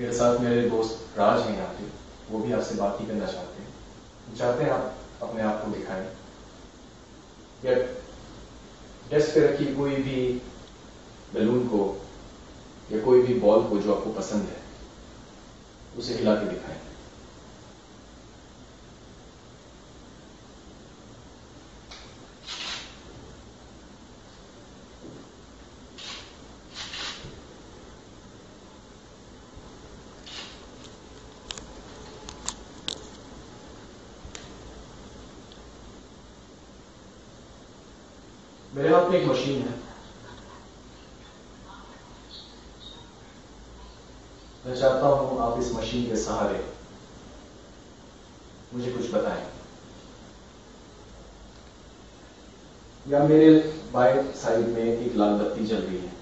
मेरे साथ मेरे दोस्त राज हैं यहाँ पे, वो भी आपसे बात ही करना चाहते हैं। चाहते हैं आप अपने आप को दिखाएँ। या डेस्क पे रखी कोई भी बैलून को, या कोई भी बॉल को जो आपको पसंद है, उसे हिला के दिखाएँ। मेरे हाथ में एक मशीन है मैं चाहता हूँ आप इस मशीन के सहारे मुझे कुछ बताएँ या मेरे बाएँ साइड में एक लाल बत्ती जल रही है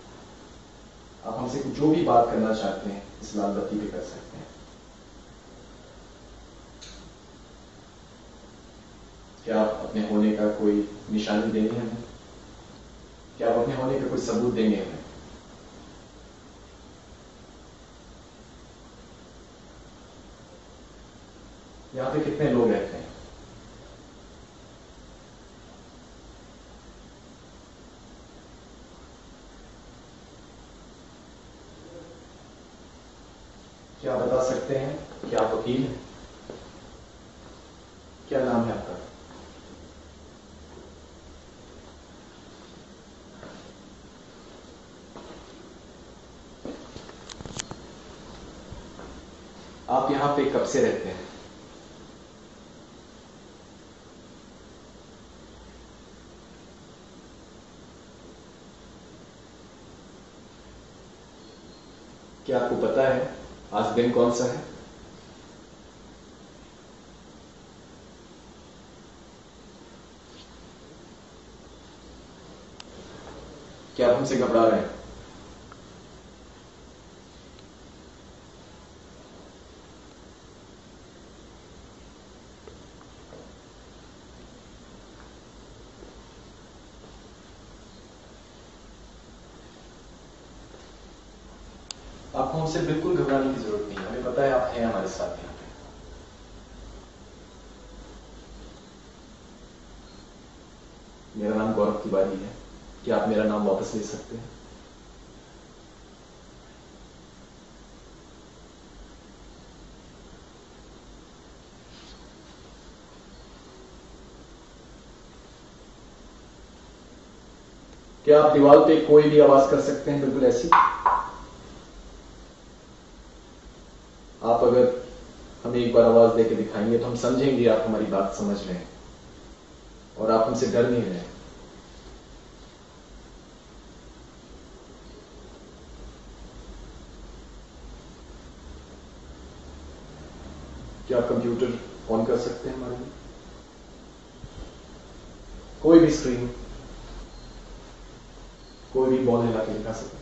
आप हमसे जो भी बात करना चाहते हैं इस लाल बत्ती पे कर सकते हैं क्या आप अपने होने का कोई निशानी देंगे हमें क्या आप अपने होने का कोई सबूत देंगे हमें। यहाँ पे कितने लोग रहते हैं? क्या बता सकते हैं? क्या आप वकील हैं? क्या नाम है आपका? आप यहाँ पे कब से रहते हैं? क्या आपको पता है आज दिन कौन सा है? क्या आप हमसे घबरा रहे हैं? आपको हमसे बिल्कुल घबराने की ज़रूरत नहीं हमें पता है आप हैं हमारे साथ यहाँ पे मेरा नाम गौरव तिवारी है। क्या आप मेरा नाम वापस ले सकते हैं? क्या आप दीवार पे कोई भी आवाज़ कर सकते हैं? बिल्कुल ऐसी आप अगर हमें एक बार आवाज़ देके दिखाएँगे तो हम समझेंगे, आप हमारी बात समझ रहे हैं। और आप हमसे डर नहीं रहे। क्या आप कंप्यूटर ऑन कर सकते हैं हमारे लिए? कोई भी स्क्रीन, कोई भी बॉल हिला के दिखा सकते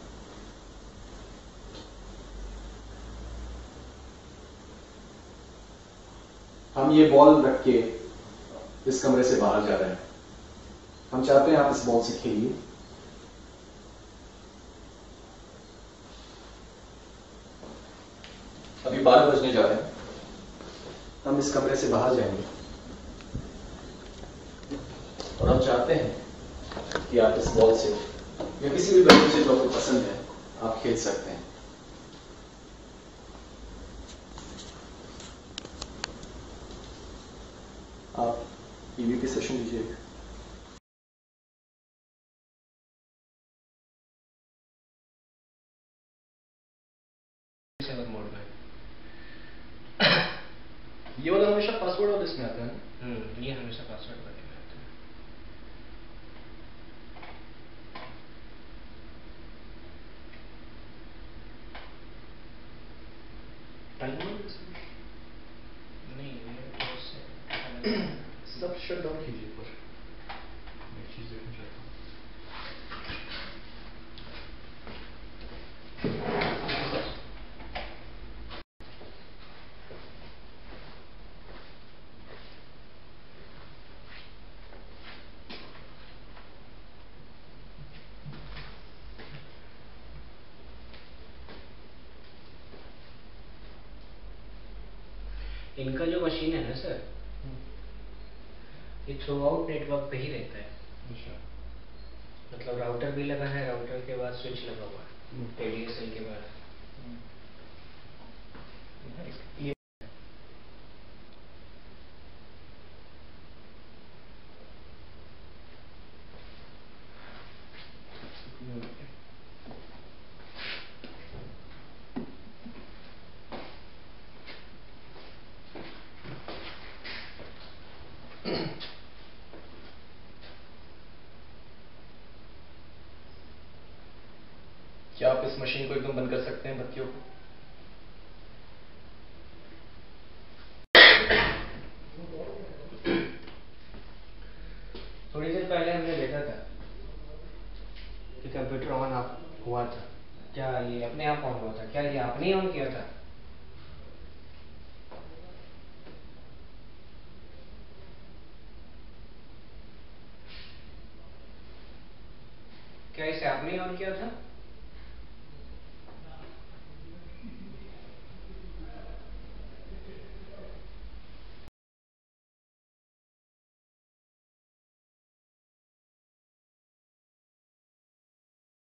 हम ये बॉल रख के इस कमरे से बाहर जा रहे हैं। हम चाहते हैं आप इस बॉल से खेलिए। अभी बारह बजने जा रहे हैं। हम इस कमरे से बाहर जाएँगे। और हम चाहते हैं कि आप इस बॉल से या किसी भी बच्चे से जो आपको पसंद है, आप खेल सकते हैं। आप ईवीपी सेशन लीजिए मोड में। ये वाला हमेशा पासवर्ड और इसमें आता है ना? हम्म, ये हमेशा पासवर्ड बने में आता है। टाइमर? नहीं ये तो शट कीजिए पर इनका जो मशीन है ना सर? ये थ्रू आउट नेटवर्क पे ही रहता है। अच्छा। मतलब राउटर भी लगा है राउटर के बाद स्विच लगा हुआ हम्म। है एडीएसएल के बाद ये क्या आप इस मशीन को एकदम बंद कर सकते हैं बत्तियों को? थोड़ी देर पहले हमने देखा था कि कंप्यूटर ऑन हुआ था। क्या ये अपने आप ऑन हुआ था? क्या ये आपने ऑन किया था? क्या इसे आपने ऑन किया था?